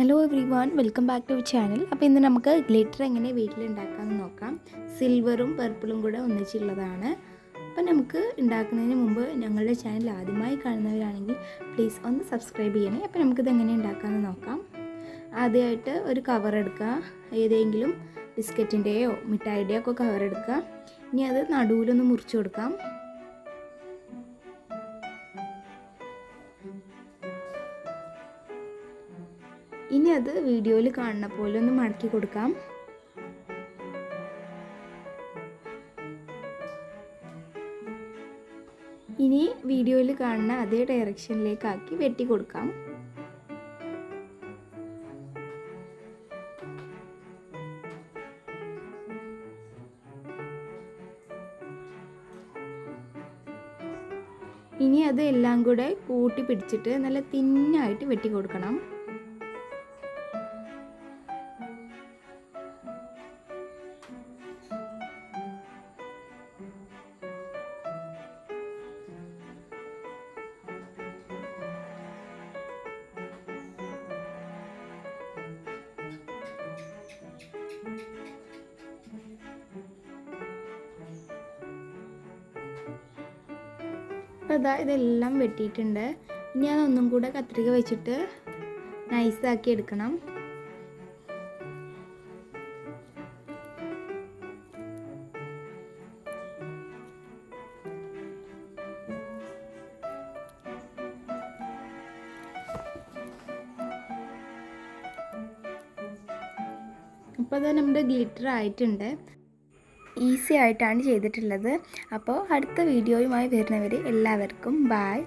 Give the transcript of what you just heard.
Hello everyone welcome back to channel അപ്പോൾ ഇന്ന് നമുക്ക് ഗ്ലിറ്റർ എങ്ങനെ വീട്ടിലുണ്ടാക്കാമെന്ന് നോക്കാം. സിൽവറും പർപ്പിളും കൂടെ ഒന്നിച്ചുള്ളതാണ്. അപ്പോൾ നമുക്ക് ഉണ്ടാക്കുന്നതിന് മുമ്പ് ഞങ്ങളുടെ ചാനൽ ആദ്യമായി കാണുന്നവരാണെങ്കിൽ പ്ലീസ് ഒന്ന് സബ്സ്ക്രൈബ് ചെയ്യണേ. അപ്പോൾ നമുക്കിത് എങ്ങനെ ഉണ്ടാക്കാമെന്ന് നോക്കാം. ആദ്യമായിട്ട് ഒരു കവർ എടുക്കുക. ഏതെങ്കിലും ബിസ്ക്കറ്റിന്റെയോ മിഠായിയുടെയോ ഒക്കെ കവർ എടുക്കുക. ഇനി അത് നടുവിലൊന്ന് മുറിച്ച് കൊടുക്കാം. ഇനി അത് വീഡിയോയിൽ കാണുന്ന പോലെ ഒന്ന് മടക്കി കൊടുക്കാം. ഇനി വീഡിയോയിൽ കാണുന്ന അതേ ഡയറക്ഷനിലേക്കാക്കി വെട്ടി കൊടുക്കാം. ഇനി അത് എല്ലാം കൂടെ കൂട്ടി പിടിച്ചിട്ട് നല്ല തിന്നായിട്ട് വെട്ടി കൊടുക്കണം. അപ്പോൾ അതാ ഇതെല്ലാം വെട്ടിയിട്ടുണ്ട്. ഇനി അതൊന്നും കൂടെ കത്രിക വെച്ചിട്ട് നൈസാക്കി എടുക്കണം. അപ്പോൾ അത് നമ്മുടെ ഗ്ലിറ്റർ ആയിട്ടുണ്ട്. ഈസി ആയിട്ടാണ് ചെയ്തിട്ടുള്ളത്. അപ്പോൾ അടുത്ത വീഡിയോയുമായി വരുന്നവർ എല്ലാവർക്കും ബായ്